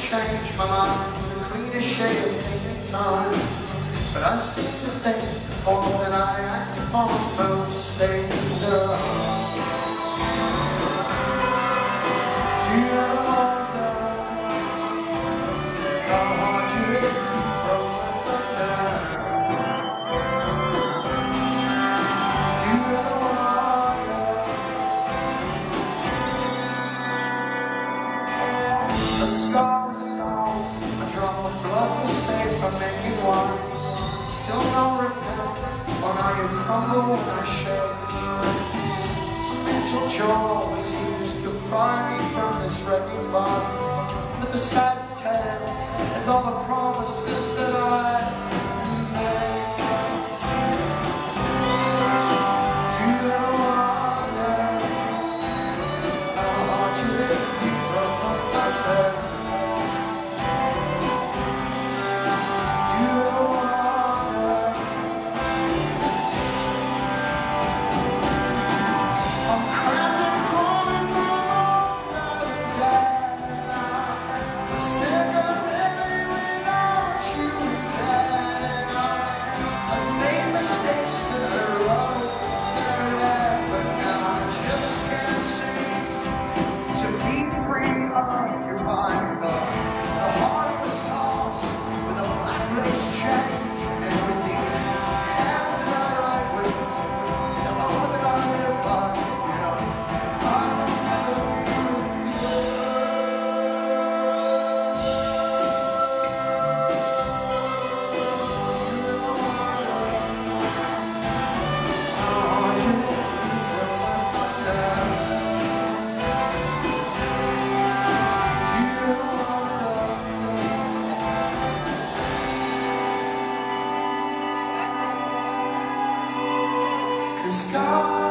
change my mind, clean a shade of thinking time. But I seem to think more than I act upon most things. From making wine. Still no repent on how you crumble when I shake. Mental jaw was used to pry me from this wrecking body. But the sad tale is all the promises that I Cause God